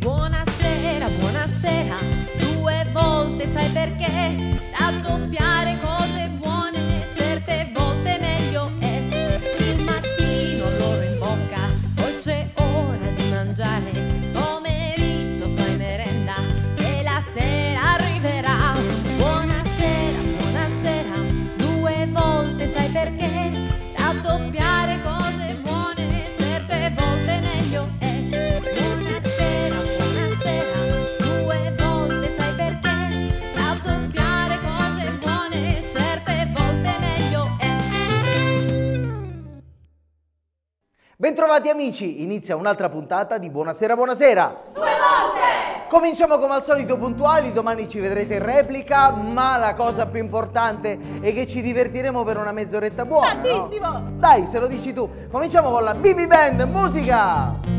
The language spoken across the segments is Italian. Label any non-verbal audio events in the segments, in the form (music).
Buonasera, buonasera, due volte sai perché? Raddoppiare cose buone, Bentrovati amici, inizia un'altra puntata di Buonasera, buonasera. Due volte! Cominciamo come al solito puntuali, domani ci vedrete in replica, ma la cosa più importante è che ci divertiremo per una mezz'oretta buona. no? Tantissimo! Dai, se lo dici tu. Cominciamo con la BB Band, musica!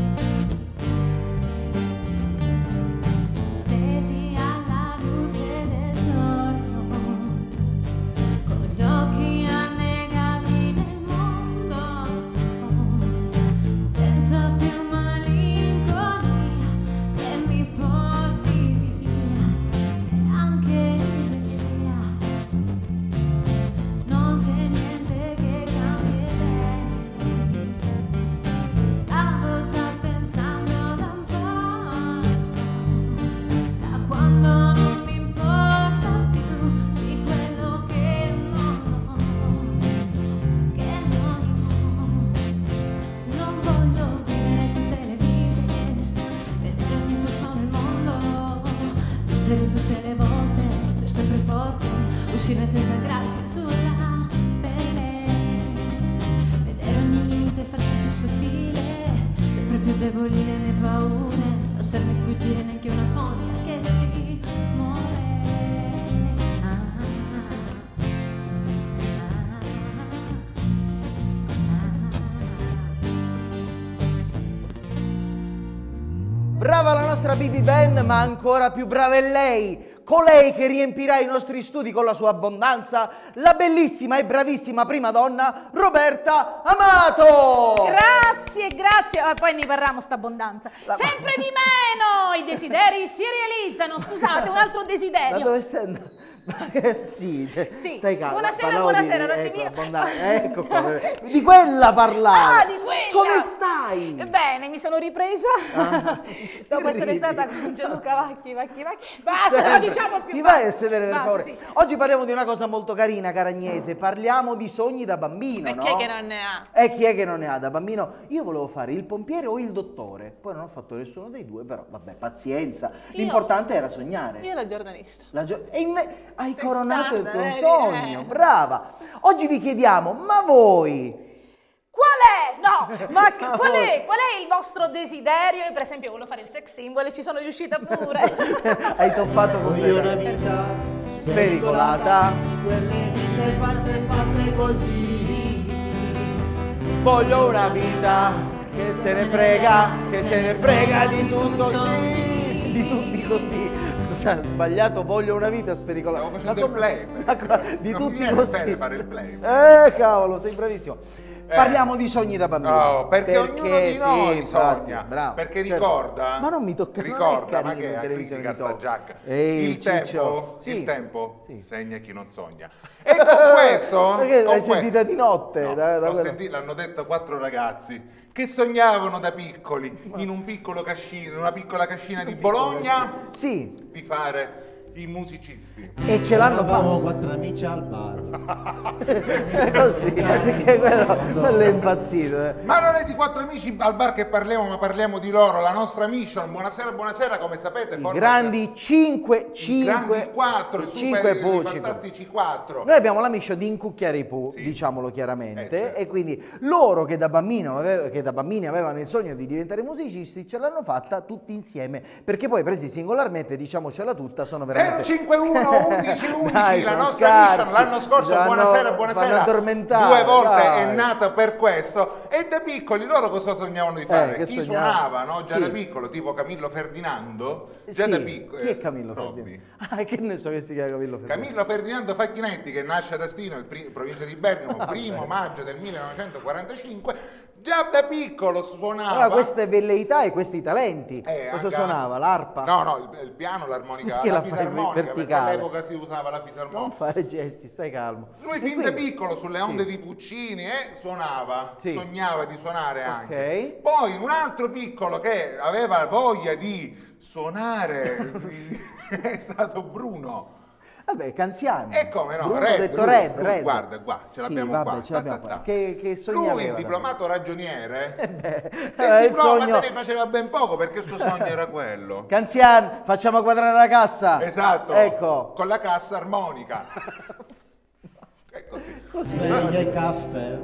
Sfuggire neanche una foglia che si muove. Ah, Brava la nostra BB Band, ma ancora più brava è lei, colei che riempirà i nostri studi con la sua abbondanza, la bellissima e bravissima prima donna Roberta Amato! Grazie, grazie. Ah, poi ne parliamo sta abbondanza. La- Sempre di meno i desideri si realizzano. Scusate, un altro (laughs) Da desiderio. dove stai andando? (laughs) Sì, cioè, Sì. stai calma. Buonasera, parlavo buonasera, di, non ti ecco, miro. abbondanza, (laughs) ecco qua, di quella parlavo. Ah, di quella! Come stai? Bene, mi sono ripresa Ah, (laughs) dopo essere ridi. stata con Gianluca Vacchi, Vacchi, Vacchi. Basta, non diciamo più. Ti vai a basta. sedere per favore. sì. Oggi parliamo di una cosa molto carina, caragnese. Parliamo di sogni da bambino, E no? chi è che non ne ha? E chi è che non ne ha da bambino? Io volevo fare il pompiere o il dottore. Poi non ho fatto nessuno dei due, però vabbè, pazienza. L'importante era sognare. Io la giornalista. La gio- e in me- hai coronato il tuo vedi, sogno, eh. brava. Oggi vi chiediamo, ma voi Qual è? No, ma (laughs) che- qual, è, qual è il vostro desiderio? Io, per esempio, volevo fare il sex symbol e ci sono riuscita pure. (laughs) hai toppato con Voglio una me? vita Spericolata. quelle vite fatte fatte così. Voglio una vita che se ne frega, che se ne frega di tutto sì, di tutti così. Ho sbagliato, voglio una vita spericolata. Stavo facendo Ma il flame. di Non tutti così. bene fare il flame. Eh, cavolo, sei bravissimo. Parliamo di sogni da bambino. Oh, perché, ognuno di noi infatti, sogna. bravo. Perché Certo. ricorda. Ma non mi tocca è Ricorda, ma che televisione critica sta giacca. Ehi, il tempo, Sì. il tempo Sì. segna chi non sogna. E con (laughs) questo. Perché l'hai que- sentita di notte? No, da- da sentita- l'hanno detto quattro ragazzi che sognavano da piccoli in un piccolo cascino, in una piccola cascina di Bologna Sì, di fare i musicisti. e ce l'hanno fatto. quattro amici al bar. (laughs) Così, perché quello, quello è impazzito. eh. Ma non è di quattro amici al bar che parliamo, ma parliamo di loro, la nostra mission. Buonasera, buonasera, come sapete, I grandi 5, i 5, grandi quattro, i 5 super, i fantastici quattro. Noi abbiamo la mission di incucchiare i pu, Sì. diciamolo chiaramente, Eh, certo. e quindi loro che da, bambino aveva- che da bambini avevano il sogno di diventare musicisti ce l'hanno fatta tutti insieme, perché poi presi singolarmente, diciamocela tutta, sono veramente... 051 11 11 Dai, la nostra scarsi. l'anno scorso Fanno- buonasera buonasera due volte dai. è nata per questo e da piccoli loro cosa sognavano di fare Eh, chi sognavano? suonava no? già Sì. da piccolo tipo Camillo Ferdinando già Sì, da piccolo Chi è Camillo Robby. Ferdinando? Ah, che ne so che si chiama Camillo Ferdinando? Camillo Ferdinando Facchinetti che nasce ad Astino, in provincia di Bergamo, primo maggio del 1945, Già da piccolo suonava. Allora, queste velleità e questi talenti. Eh, Cosa anche- suonava? L'arpa? No, no, il, il piano, l'armonica, la, la fisarmonica, perché verticale? all'epoca si usava la Non fisarmonica. fare gesti, stai calmo. Lui E fin da quindi- piccolo sulle onde di Puccini eh, suonava, Sì. sognava di suonare anche. Poi un altro piccolo che aveva voglia di suonare (laughs) di- (laughs) è stato Bruno. Vabbè, Canziani. E come no? Bruno Red, detto Bruno, Red, Red. guarda qua, ce Sì, l'abbiamo vabbè, qua. ce l'abbiamo Ta, ta, qua. Che, che sogni Lui, diplomato ragioniere, (laughs) Beh, il eh, il diploma sogno... se ne faceva ben poco perché il suo sogno era quello. Canzian, facciamo quadrare la cassa. Esatto, Ecco. con la cassa armonica. (laughs) È così. Sveglia e caffè.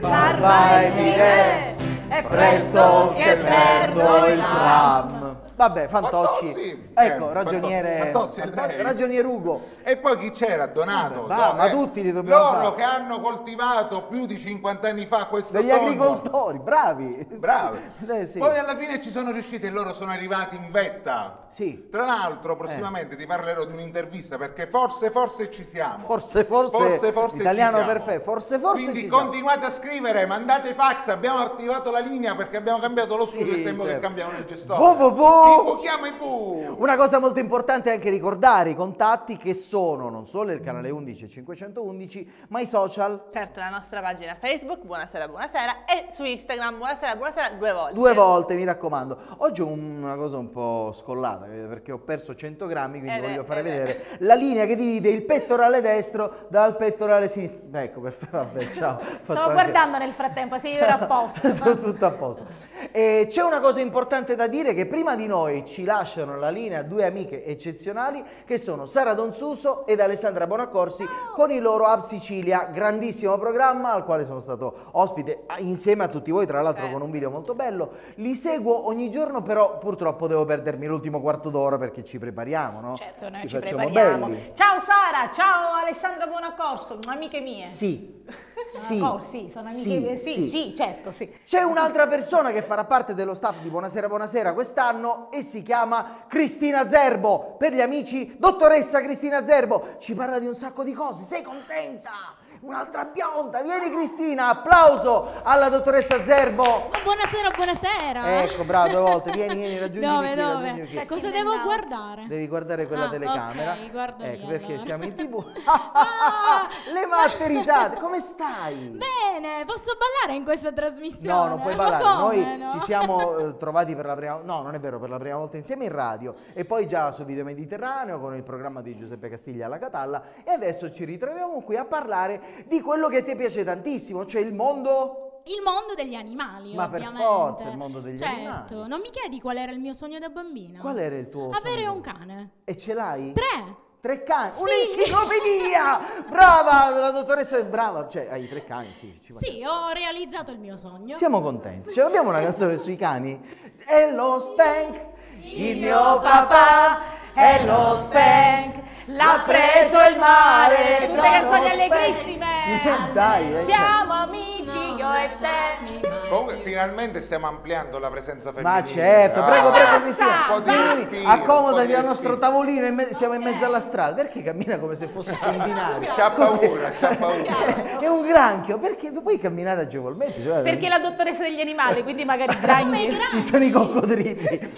Parla e mi re, è presto che perdo il tram. Vabbè, Fantocci. Fantozzi. Ecco, Eh, ragioniere. Fantozzi è Fanto- lei. ragioniere Ugo. E poi chi c'era? Donato. Vabbè, va, ma eh, tutti li dobbiamo Loro fare. che hanno coltivato più di 50 anni fa questo Degli sogno. agricoltori, bravi. Bravi. (laughs) Eh, sì. Poi alla fine ci sono riusciti e loro sono arrivati in vetta. Sì. Tra l'altro, prossimamente ti parlerò di un'intervista perché forse, forse ci siamo. Forse, forse, Forse, forse italiano perfetto, forse, forse Quindi ci siamo. continuate a scrivere, mandate fax, abbiamo attivato la linea perché abbiamo cambiato lo studio, Sì, è tempo che certo. cambiamo il gestore. Www. Invochiamo i pu! Una cosa molto importante è anche ricordare i contatti che sono non solo il canale 11 e 511, ma i social Certo, la nostra pagina Facebook, buonasera, buonasera, e su Instagram, buonasera, buonasera, due volte. due volte, mi raccomando. Oggi ho una cosa un po' scollata eh, perché ho perso 100 grammi, quindi Eh beh, voglio fare eh beh. vedere la linea che divide il pettorale destro dal pettorale sinistro. Ecco, perfetto, vabbè, ciao. (laughs) Stavo anche- guardando nel frattempo, se io ero a posto. Tutto (laughs) tutto a posto. E c'è una cosa importante da dire che prima di noi ci lasciano la linea due amiche eccezionali che sono Sara Don Suso ed Alessandra Bonaccorsi con il loro Ab Sicilia, grandissimo programma al quale sono stato ospite insieme a tutti voi, tra l'altro Eh. con un video molto bello. Li seguo ogni giorno, però purtroppo devo perdermi l'ultimo quarto d'ora perché ci prepariamo, no? Certo, noi ci, ci, facciamo prepariamo. belli. Ciao Sara, ciao Alessandra Buonaccorso, amiche mie. Sì. Sì. Buonaccorsi, sono amiche Sì. Sì, sì. sì, certo, sì. C'è un'altra persona che farà parte dello staff di Buonasera Buonasera quest'anno e si chiama Cristina Zerbo. Per gli amici, dottoressa Cristina Zerbo, ci parla di un sacco di cose. Sei contenta? Un'altra bionda. Vieni Cristina, applauso alla dottoressa Zerbo. Ma buonasera, buonasera. Ecco, bravo, due volte. (laughs) Vieni, vieni, raggiungimi Dove, qui, dove? raggiungimi qui. Cosa devo andiamo. guardare? Devi guardare quella Ah, telecamera. ok, guardo ecco, perché allora. siamo in tv. (laughs) Ah! Le matte risate. Come stai? Bene, posso ballare in questa trasmissione? No, non puoi ballare. come, Noi no? ci siamo eh, trovati per la prima no, non è vero, per la prima volta insieme in radio e poi già su Video Mediterraneo con il programma di Giuseppe Castiglia alla Catalla e adesso ci ritroviamo qui a parlare di quello che ti piace tantissimo, cioè il mondo Il mondo degli animali, Ma per ovviamente. forza, il mondo degli certo. animali. non mi chiedi qual era il mio sogno da bambina? Qual era il tuo Avere sogno? un cane. E ce l'hai? Tre. Tre cani, Sì. un'enciclopedia! (laughs) Brava, la dottoressa è brava, cioè hai tre cani, sì. ci Sì, ho realizzato il mio sogno. Siamo contenti. Ce l'abbiamo una canzone sui cani? È lo Spank, il mio papà, è lo Spank. L'ha preso il mare, tutte canzoni allegrissime. (laughs) Dai, eh, Siamo amici io e te. Comunque, finalmente stiamo ampliando la presenza femminile. Ma certo, Ah, prego, prego basta, Cristina. un po' di respiro, accomodati al nostro tavolino, in me- siamo in mezzo alla strada. Perché cammina come se fosse su un binario? C'ha Così. paura, c'ha (laughs) paura. È un granchio, perché puoi camminare agevolmente. cioè- Perché la dottoressa degli animali, quindi magari Come i grandi. grandi. Ci sono i coccodrilli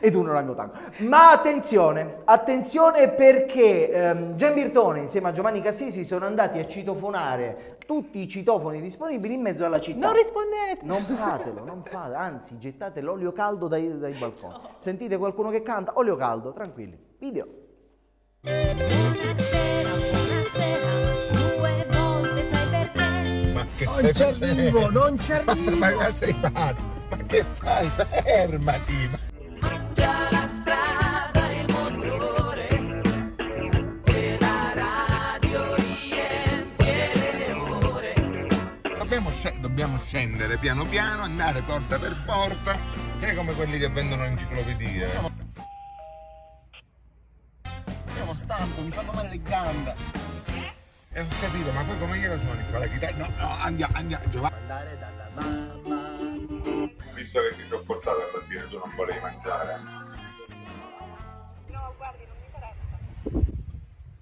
ed un orangotango. Ma attenzione, attenzione perché ehm, Gian Birtone insieme a Giovanni Cassisi sono andati a citofonare tutti i citofoni disponibili in mezzo alla città. Non rispondete. Non fatelo, non fate, anzi gettate l'olio caldo dai, dai balconi. Sentite qualcuno che canta? Olio caldo, tranquilli. Video. Buonasera, buonasera, due volte sai perché? Ma che Non ci arrivo, (laughs) non ci arrivo. Ma, ma sei pazzo? Ma che fai? Fermati! Mangia Dobbiamo, sce- dobbiamo scendere piano piano, andare porta per porta, che è come quelli che vendono enciclopedie. Sono stanco, mi fanno male le gambe. E ho capito, ma poi come gliela suoni? Con la chitarra? No, no, andiamo, andiamo, Giovanni. Andare dalla mamma. Visto che ti ho portato alla fine, tu non volevi mangiare.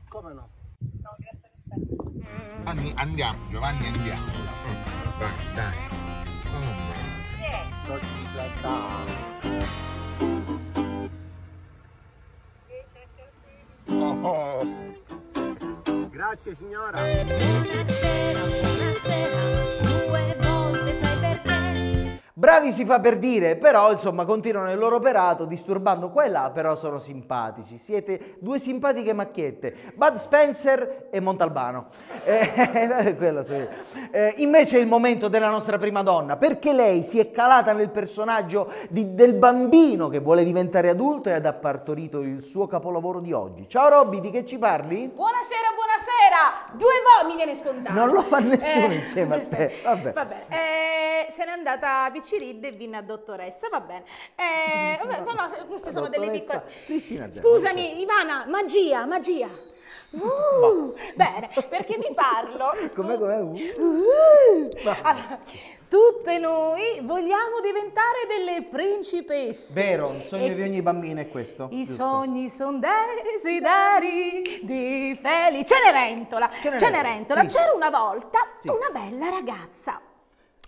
Come no? Giovanni, andiamo, Giovanni, andiamo. Mm, Vai, dai. Oh, Grazie signora. Buonasera, buonasera, Bravi si fa per dire, però insomma continuano il loro operato disturbando qua e là, però sono simpatici. Siete due simpatiche macchiette, Bud Spencer e Montalbano. (laughs) Eh, quello sì. Eh, invece è il momento della nostra prima donna, perché lei si è calata nel personaggio di- del bambino che vuole diventare adulto e ha partorito il suo capolavoro di oggi. Ciao Robby, di che ci parli? Buonasera, buonasera! Due volte mi viene spontaneo. Non lo fa nessuno Eh, insieme a (laughs) te, vabbè. Eh, se n'è andata a Piccirid e vine a dottoressa, va bene. Eh, (laughs) vabbè, no, no, queste sono delle piccole... Cristina Scusami, Ivana, magia, magia. Uh, bene, perché vi parlo... (laughs) Com'è, com'è? Uh. Uh, allora, tutte noi vogliamo diventare delle principesse. Vero, il sogno E di ogni bambino è questo. I giusto? sogni son desideri di Feli. Cenerentola. Cenerentola, Cenerentola. sì. C'era una volta Sì. Una bella ragazza.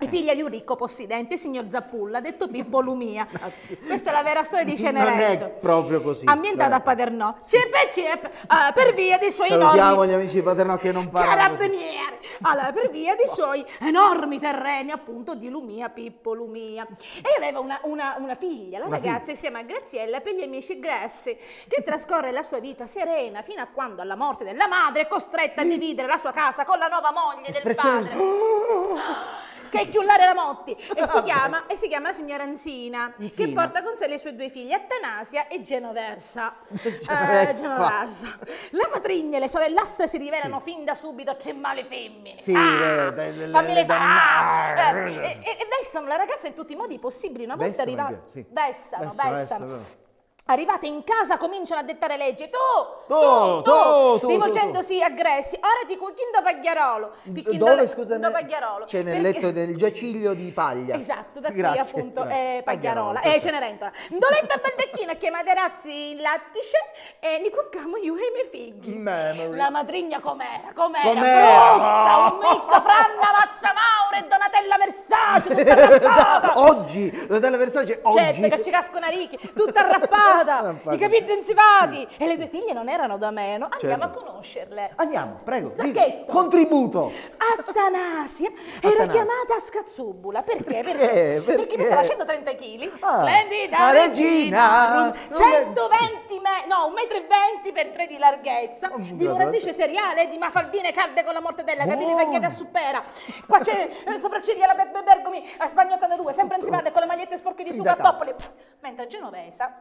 Figlia di un ricco possidente, signor Zappulla, detto Pippo Lumia. (laughs) Questa è la vera storia di Non Cenerentola. è proprio così. Ambientata a Vabbè. Paternò. Cipe cip, eh, per via dei suoi Salutiamo enormi gli amici di Paternò che non parlano carabinieri. Allora, per via dei suoi enormi terreni, appunto, di Lumia, Pippo Lumia. E aveva una, una- una figlia, la Una ragazza si chiama Graziella per gli amici Grassi, che trascorre la sua vita serena fino a quando, alla morte della madre, è costretta a dividere la sua casa con la nuova moglie del Espressione- padre. (gasps) Che è Chiullare Ramotti e si, (laughs) chiama, e si chiama signora Anzina, che porta con sé le sue due figlie, Attanasia e Genovessa. (laughs) Genoveffa. Eh, Genovessa. La matrigna e le sorellastre si rivelano fin da subito cemmale femmine. Sì, Ah, fammi le fa- ah, eh, (laughs) e, e vessano la ragazza in tutti i modi possibili. Una volta arrivata, sì. vessano, Vessano, vessano. vessano. Arrivate in casa cominciano a dettare leggi. Tu, Tu, tu, tu, rivolgendosi a Grassi. Ora ti cucchindo pagliarolo. Dove, le- scusa? do pagliarolo. C'è nel letto del giaciglio di paglia. Esatto, da qui appunto è Pagliarola, Pagliarola, e Cenerentola. Doletta Baldacchina (laughs) che materazzi in lattice e ne cuccamo io e i miei figli. La matrigna com'era? Com'era? Brutta, un misto fra Anna Mazzamaura e Donatella Versace, tutta. (laughs) Oggi, la Tele Versace, oggi. Certo, che ci cascano a ricchi, tutta arrappata, Infatti. i capelli insivati. E le due figlie non erano da meno. Andiamo Certo. a conoscerle. Andiamo, prego. Sacchetto. Contributo. Atanasia era Atanasia. chiamata scazzubula perché? Perché? Perché, Perché? pesava 130 kg, Ah, splendida la regina, regina. 120 me- no, 1,20 m per 3 di larghezza, Oh, divoratrice seriale di mafaldine calde con la mortadella, capelli tagliati a suppera, qua c'è eh, sopracciglia la Beppe Bergomi a Spagna 82, sempre insivate con le magliette sporche di sugo a toppoli, mentre Genovesa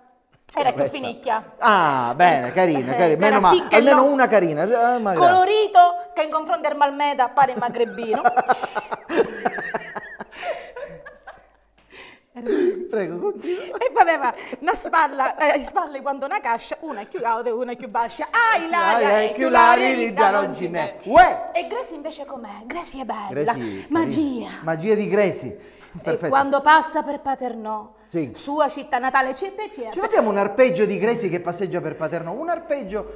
era più finicchia. Ah, bene, carina, Eh, carina. Meno e almeno no. una carina. eh. Colorito che in confronto al Malmeda pare magrebino. (laughs) Prego, continua. E poi aveva una spalla, eh, spalle quando una cascia, una più alta e una più bassa. Ah, Ilaria Ai, ai, più l'aria di. Uè! E Gracie invece com'è? Gracie è bella. Gresi, Magia. Magia di Gresi. E Perfetto. quando passa per Paternò, Sì. sua città natale, cepe Ce cepe. l'abbiamo un arpeggio di Gresi che passeggia per Paterno. Un arpeggio.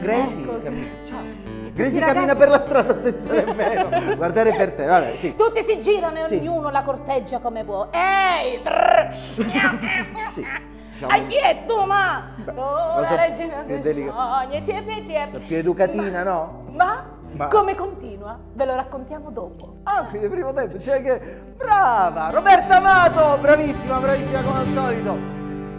Gresi, Ecco. cammina. Ciao. Gresi cammina per la strada senza nemmeno guardare per te. Vabbè, sì. Tutti si girano e Sì. ognuno la corteggia come può. Ehi! trrr, Sì. Diciamo- Ai chi è tu, ma? Tu ma la so- regina dei sogni, cepe cepe. Sei più educatina, no? Ma, Ma- come continua? Ve lo raccontiamo dopo. Ah, fine primo tempo, c'è che... Brava! Roberta Amato! Bravissima, bravissima come al solito!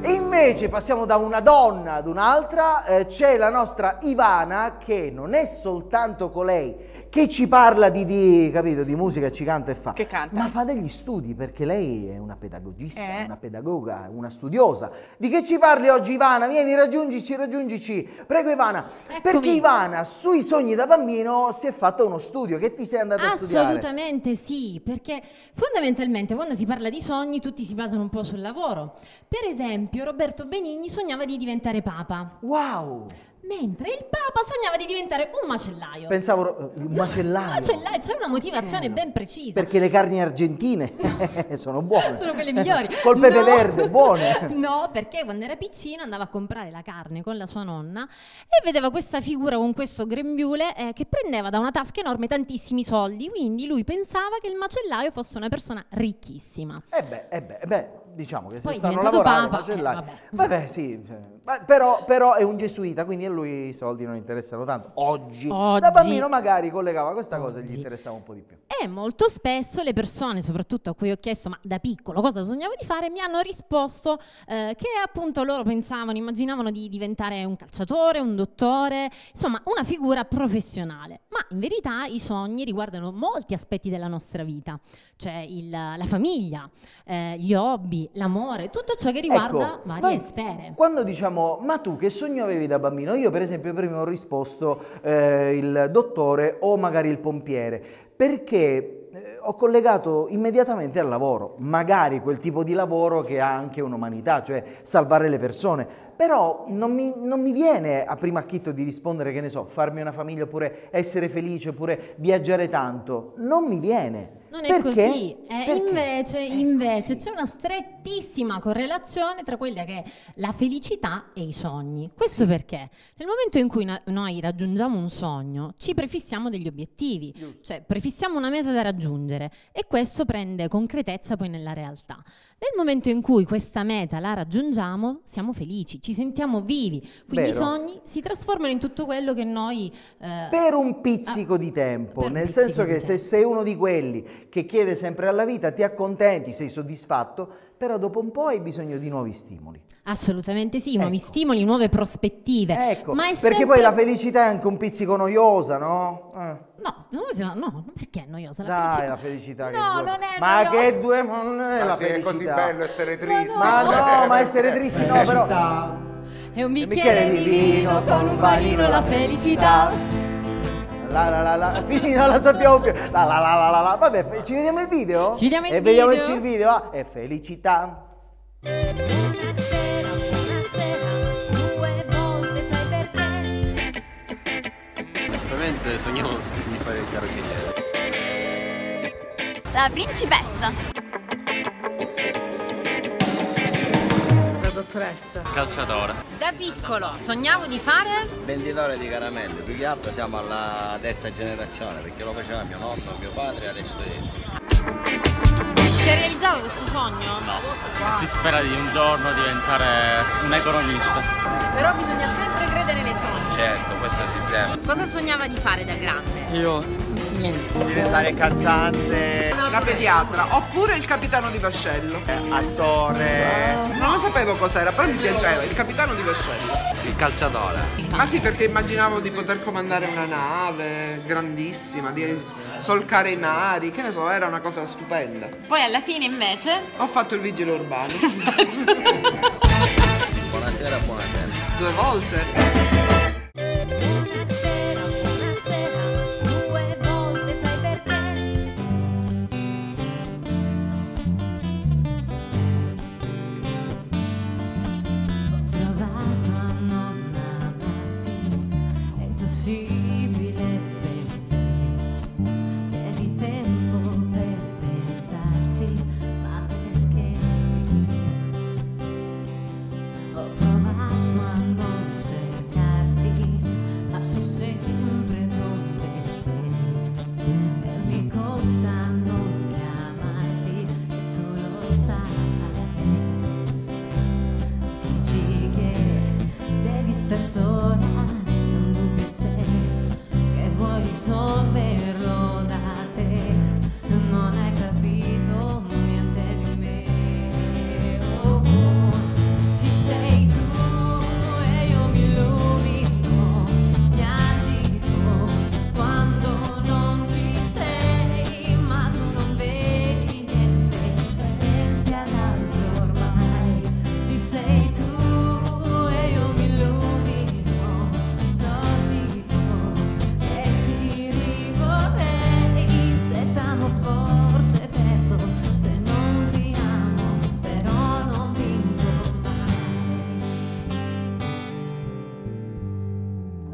E invece passiamo da una donna ad un'altra, eh, c'è la nostra Ivana che non è soltanto colei che ci parla di, di, capito, di musica, ci canta e fa, Che canta. ma fa degli studi perché lei è una pedagogista, Eh. una pedagoga, una studiosa. Di che ci parli oggi Ivana? Vieni, raggiungici, raggiungici. Prego Ivana, Eccomi. perché Ivana sui sogni da bambino si è fatto uno studio, che ti sei andata a studiare? Assolutamente sì, perché fondamentalmente quando si parla di sogni tutti si basano un po' sul lavoro. Per esempio, Roberto Benigni sognava di diventare papa, Wow! Mentre il Papa sognava di diventare un macellaio. Pensavo eh, un macellaio. Macellaio, c'è una motivazione ben precisa. Perché le carni argentine (laughs) sono buone. Sono quelle migliori. (laughs) Col pepe No. verde, buone. (laughs) No, perché quando era piccino andava a comprare la carne con la sua nonna e vedeva questa figura con questo grembiule eh, che prendeva da una tasca enorme tantissimi soldi. Quindi lui pensava che il macellaio fosse una persona ricchissima. Eh beh, eh beh, eh beh, diciamo che se Poi a diventato lavorare papa, eh, vabbè. vabbè, sì, cioè, ma- però, però è un gesuita, quindi a lui i soldi non interessano tanto. Oggi, Oggi. da bambino magari collegava questa cosa e gli interessava un po' di più. E molto spesso le persone, soprattutto a cui ho chiesto ma da piccolo cosa sognavo di fare, mi hanno risposto eh, che appunto loro pensavano, immaginavano di diventare un calciatore, un dottore, insomma una figura professionale. Ma in verità i sogni riguardano molti aspetti della nostra vita, cioè il- la famiglia, eh, gli hobby, l'amore, tutto ciò che riguarda Ecco, varie sfere. Quando diciamo, ma tu che sogno avevi da bambino? Io per esempio prima ho risposto eh, il dottore o magari il pompiere, perché eh, ho collegato immediatamente al lavoro, magari quel tipo di lavoro che ha anche un'umanità, cioè salvare le persone. Però non mi, non mi viene a primo acchitto di rispondere, che ne so, farmi una famiglia oppure essere felice oppure viaggiare tanto. Non mi viene. Non è Perché? così, eh, Perché? invece, Eh, invece sì. c'è una strettissima correlazione tra quella che è la felicità e i sogni. Questo perché nel momento in cui na- noi raggiungiamo un sogno, ci prefissiamo degli obiettivi, cioè prefissiamo una meta da raggiungere e questo prende concretezza poi nella realtà. Nel momento in cui questa meta la raggiungiamo, siamo felici, ci sentiamo vivi, quindi i Vero. sogni si trasformano in tutto quello che noi eh, Per un pizzico di tempo, nel senso che se tempo. sei uno di quelli che chiede sempre alla vita, ti accontenti, sei soddisfatto, però dopo un po' hai bisogno di nuovi stimoli. Assolutamente sì, nuovi Ecco. stimoli, nuove prospettive. Ecco, ma è perché sempre- poi la felicità è anche un pizzico noiosa, no? Eh. No, no, no, no, perché è noiosa la Dai, felicità? la felicità che No, non è Ma noiosa. che due, ma non è Ma la sì, è felicità. così bello essere tristi. Ma no, ma essere tristi no, però. È un bicchiere di vino con un panino la felicità. La la la la, (laughs) fini, non la sappiamo più. La la la la la la. Vabbè, ci vediamo il video? Ci vediamo il e video. vediamoci il video. ah. È felicità. Buonasera, buonasera, due volte sai perché? Onestamente sognavo carabiniere. La principessa. La dottoressa. Calciatore. Da piccolo sognavo di fare Venditore di caramelle, più che altro siamo alla terza generazione perché lo faceva mio nonno, mio padre e adesso io. Si è realizzato questo sogno? No, si spera di un giorno diventare un economista. Però bisogna sempre credere nei sogni. Certo, questo si serve. Cosa sognava di fare da grande? Io niente. Diventare cantante, La pediatra oppure il capitano di vascello. attore. Non lo sapevo cos'era, però mi piaceva, il capitano di vascello. Calciatore. Ma sì, perché immaginavo di poter comandare una nave grandissima, di solcare i mari, che ne so, era una cosa stupenda. Poi alla fine invece Ho fatto il vigile urbano (laughs) Buonasera, buonasera. due volte.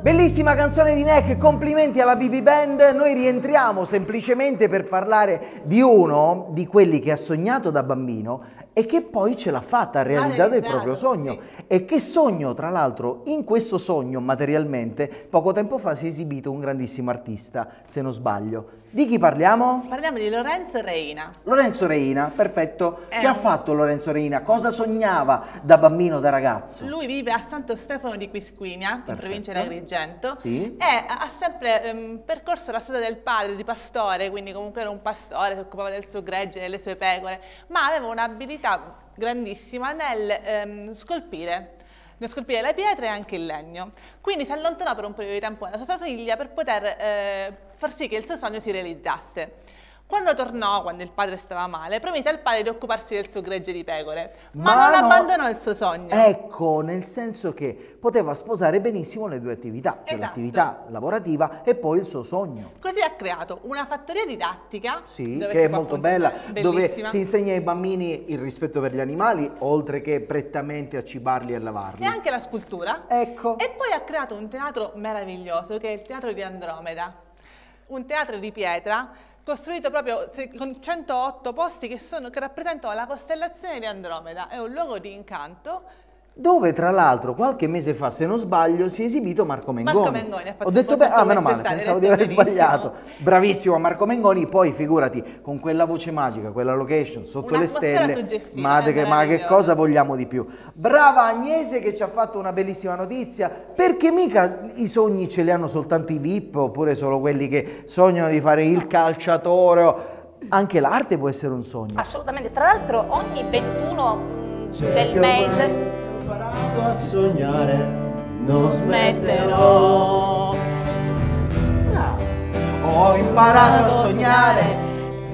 Bellissima canzone di Neck, complimenti alla BB Band. Noi rientriamo semplicemente per parlare di uno di quelli che ha sognato da bambino e che poi ce l'ha fatta, ha realizzato il realizzato, proprio sogno. E che sogno, tra l'altro, in questo sogno materialmente, poco tempo fa si è esibito un grandissimo artista, se non sbaglio. Di chi parliamo? Parliamo di Lorenzo Reina. Lorenzo Reina, perfetto. È che ha fatto Lorenzo Reina? Cosa sognava da bambino, da ragazzo? Lui vive a Santo Stefano di Quisquinia, in Perfetto. provincia di Agrigento, Sì. e ha sempre ehm, percorso la strada del padre di pastore, quindi comunque era un pastore, si occupava del suo gregge, delle sue pecore, ma aveva un'abilità grandissima nel ehm, scolpire. Nel scolpire le pietre e anche il legno. Quindi si allontanò per un periodo di tempo dalla sua famiglia per poter eh, far sì che il suo sogno si realizzasse. Quando tornò, quando il padre stava male, promise al padre di occuparsi del suo gregge di pecore, ma, Ma non no- abbandonò il suo sogno. Ecco, nel senso che poteva sposare benissimo le due attività, cioè Esatto. l'attività lavorativa e poi il suo sogno. Così ha creato una fattoria didattica. Sì, dove che è molto bella, dove bellissima, si insegna ai bambini il rispetto per gli animali, oltre che prettamente a cibarli e a lavarli. E anche la scultura. Ecco. E poi ha creato un teatro meraviglioso che è il Teatro di Andromeda. Un teatro di pietra costruito proprio con 108 posti che, sono, che rappresentano la costellazione di Andromeda. È un luogo di incanto. Dove tra l'altro qualche mese fa, se non sbaglio, si è esibito Marco Mengoni. Marco Mengoni ha fatto Ho detto bene, ah meno male, pensavo di aver sbagliato. Bravissimo Marco Mengoni, poi figurati, con quella voce magica, quella location, sotto le stelle, ma, che, ma che cosa vogliamo di più? Brava Agnese che ci ha fatto una bellissima notizia, perché mica i sogni ce li hanno soltanto i VIP oppure solo quelli che sognano di fare il calciatore, anche l'arte può essere un sogno. Assolutamente, tra l'altro ogni 21 mm, del mese imparato a sognare, non smetterò. Ah, ho imparato a sognare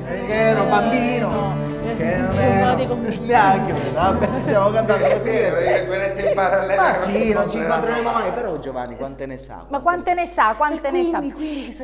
perché ero bambino che non ero neanche vabbè stiamo cantando Sì, così le due lettere in parallelo. ma sì non ci incontreremo mai però Giovanni quante ne sa Ma quante ne sa, quante ne sa?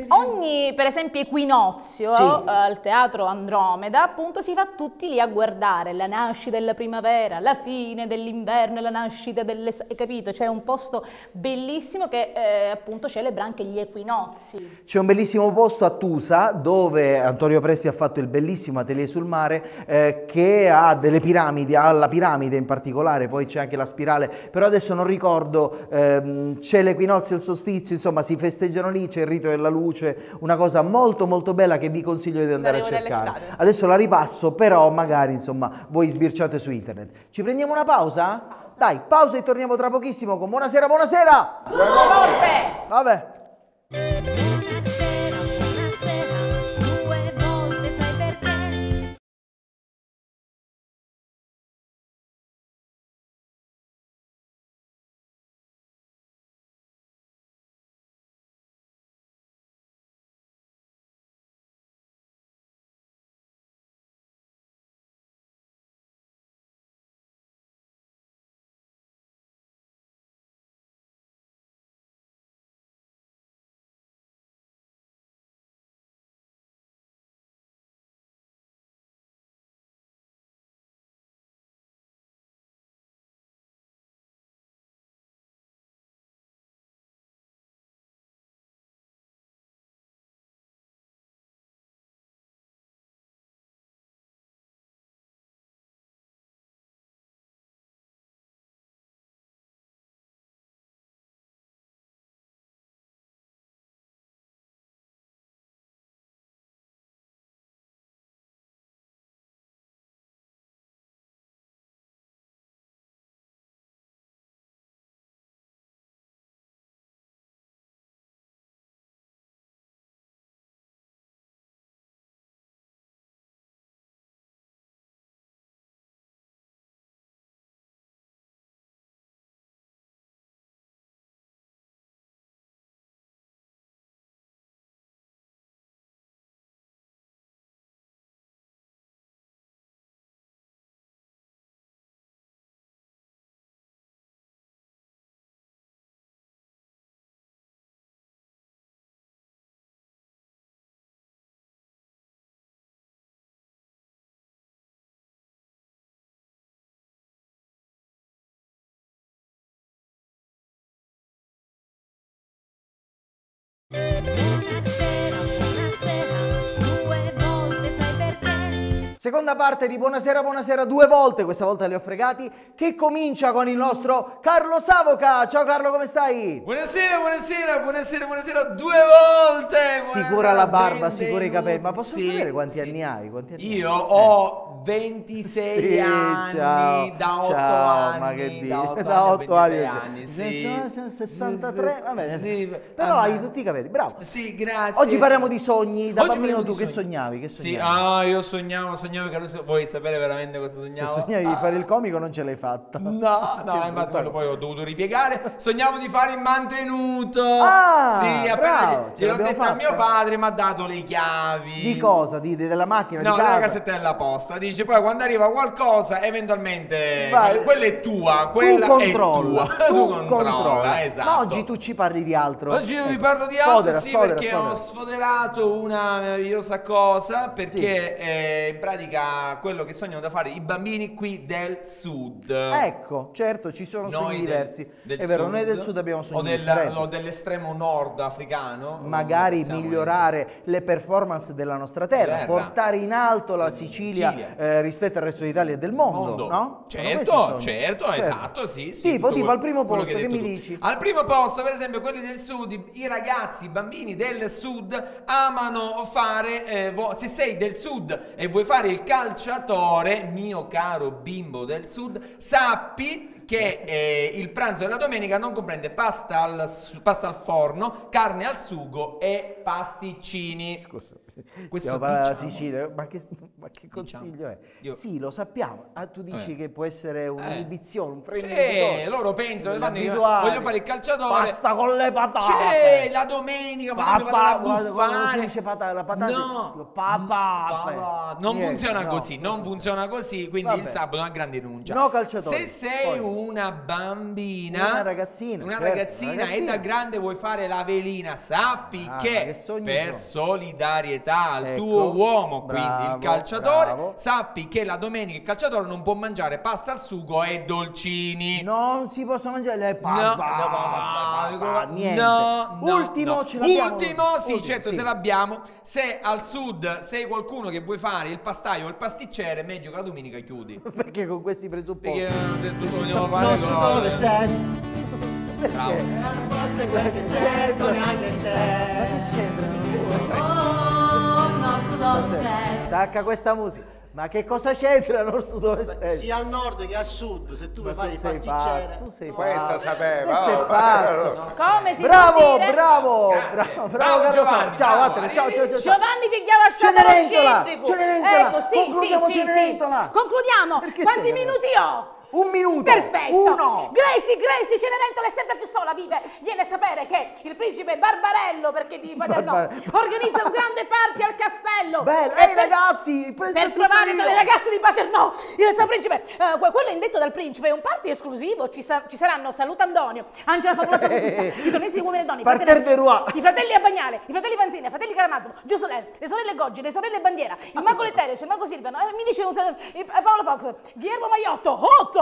Ogni, per esempio, equinozio Sì. al teatro Andromeda, appunto, si va tutti lì a guardare la nascita della primavera, la fine dell'inverno e la nascita dell'estate, hai capito? C'è un posto bellissimo che eh, appunto celebra anche gli equinozi. C'è un bellissimo posto a Tusa dove Antonio Presti ha fatto il bellissimo atelier sul mare eh, che ha delle piramidi, ha la piramide in particolare, poi c'è anche la spirale, però adesso non ricordo, ehm, c'è l'equinozio e il solstizio, insomma si festeggiano lì, c'è il rito della luce, una cosa molto molto bella che vi consiglio di andare a cercare. Adesso la ripasso, però magari insomma voi sbirciate su internet. Ci prendiamo una pausa? Dai, pausa e torniamo tra pochissimo con Buonasera, buonasera! Vabbè. Seconda parte di Buonasera, buonasera due volte, questa volta li ho fregati, che comincia con il nostro Carlo Savoca. Ciao Carlo, come stai? Buonasera, buonasera, buonasera, buonasera, due volte! Buonasera, cura la barba, si benvenuti. cura i capelli, ma posso Sì, sapere quanti sì. anni hai? Quanti anni Io hai? ho 26 Sì, anni, ciao, da 8 ciao, anni, ma che dire, da 8 da anni, 8 a anni, 26 sì. anni, Sì, sì. sono 63, Sì, va bene. sì, Però hai tutti i capelli, bravo. Sì, grazie. Oggi parliamo di sogni, da Oggi bambino tu di che sognavi? Che Sì, sognavi? ah, io sognavo, sognavo che adesso vuoi sapere veramente cosa Se sognavo? sognavi di Ah. fare il comico non ce l'hai fatta. No, (laughs) no, Che infatti quello poi ho dovuto ripiegare. Sognavo di fare il mantenuto. Ah, sì, appena gliel'ho detto a fatta. mio padre, mi ha dato le chiavi. Di cosa? Di, de- della macchina? No, di della della posta. Dice poi quando arriva qualcosa, eventualmente Vai. quella è tua, quella tu è (laughs) tua. tu controlla, controlla. esatto. Ma oggi tu ci parli di altro. Oggi io vi Ecco. parlo di Sfodera, altro, sì, sfodera, perché sfodera. ho sfoderato una meravigliosa cosa, perché eh, in pratica quello che sognano da fare i bambini qui del sud. Ecco, certo, ci sono Noi sogni del- diversi. del È vero, sud, noi del sud abbiamo sogni o, del- differenti. o dell'estremo nord africano. Magari migliorare le performance della nostra terra, Terra. portare in alto la Sicilia, Sicilia. Eh, rispetto al resto d'Italia e del mondo, Mondo. no? Certo, sogni. certo, esatto, sì, sì. Tipo, tipo al primo posto, che, detto mi tu. dici? Al primo posto, per esempio, quelli del sud, i- ragazzi, i bambini del sud amano fare, eh, se sei del sud e vuoi fare il calciatore, mio caro bimbo del sud, sappi che eh, il pranzo della domenica non comprende pasta al, pasta al forno, carne al sugo e pasticcini. Scusa, Questo diciamo. Sicilia, ma che, ma che consiglio è? Io- Sì, lo sappiamo. Ah, tu dici Eh. che può essere un'inibizione, un freno Sì, loro pensano, fanno, voglio fare il calciatore. Pasta con le patate. C'è la domenica, ma mi vado a si dice patata, la patata, No. papà, Papà. Non Niente, funziona no. così, non funziona così, quindi Vabbè. il sabato è una grande rinuncia. No calciatori. Se sei Poi. una bambina, Una ragazzina, una certo, ragazzina, ragazzina. e da grande vuoi fare la velina, sappi Ah, che, che per sono? Solidarietà al Ecco, tuo uomo, quindi bravo, il calciatore, bravo. sappi che la domenica il calciatore non può mangiare pasta al sugo e dolcini. Non si possono mangiare le No, papà, no, no, niente. no, no, Ultimo no. ce l'abbiamo. Ultimo, sì, Ultimo, certo, sì. se l'abbiamo. Se al sud sei qualcuno che vuoi fare il pastaio o il pasticcere, meglio che la domenica chiudi. (laughs) Perché con questi presupposti? Perché eh, tutto vogliamo fare Non so dove stai, Bravo. forse quel che cerco neanche c'è. Oh, non so dove Stacca questa musica. Ma che cosa c'entra non su dove stai? Sia al nord che a sud, se tu vuoi fare il sei pasticcere. pazzo, tu sei Questa pazzo. sapeva, Questo è oh. pazzo. Come si Bravo, può dire? bravo, bravo, Bravo, bravo Carlo. Ciao, bravo, vattene, ciao, ciao, ciao. Giovanni pigliava a Cenerentola, Cenerentola, Ecco, sì, concludiamo sì, Cenerentola. sì. Concludiamo. Perché Quanti minuti ho? Un minuto. Perfetto. Uno. Gracie, Gracie, Cenerentola è sempre più sola, vive. Viene a sapere che il principe Barbarello, perché di Paternò, Barbar- organizza un grande party al castello. Bello. Ehi ragazzi, Per trovare io. tra le ragazze di Paternò il suo principe, eh, que- quello indetto dal principe è un party esclusivo. Ci, sa- ci saranno Saluto Antonio, Angela Favolosa Augusta, (laughs) i tonnesi di uomini e donne, fratelli- de Roi. i fratelli a Bagnale, i fratelli Vanzina, i fratelli Caramazzo, Giusolè, le sorelle Goggi, le sorelle Bandiera, il mago Letterio, il mago Silvano, eh, mi dice un, eh, Paolo Fox, Guillermo Maiotto,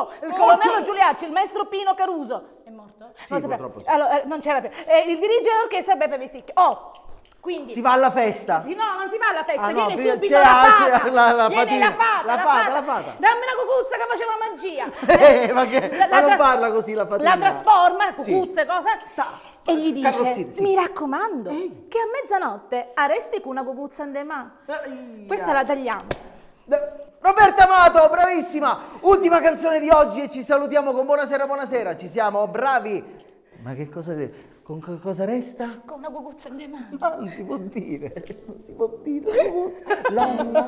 Otto, il colonnello Giuliacci, il maestro Pino Caruso. È morto? Sì, non, sì. Allora, eh, non c'era più. Eh, il dirige l'orchestra Beppe Visic. Oh, quindi... Si va alla festa. Sì, no, non si fa alla festa, Ah, no, viene subito la fata. sì, (laughs) la- la viene fatina. la fata, La la, fata, fata. la fata. Dammi una cucuzza che faceva magia. (laughs) Eh, ma che- ma non parla così la fatina. La trasforma, Sì. cucuzze, cosa? E gli dice, sì. mi raccomando, che a mezzanotte arresti con una cucuzza in de. Questa la tagliamo. Roberta Amato, bravissima! Ultima canzone di oggi e ci salutiamo con buonasera, buonasera. Ci siamo, bravi. Ma che cosa con che cosa resta? Con una cucuzza in de ma. Ah, non si può dire, non si può dire. La, la, la.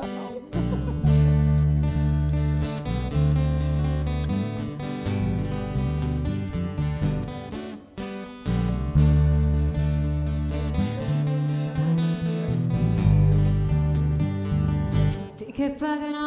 Che pagano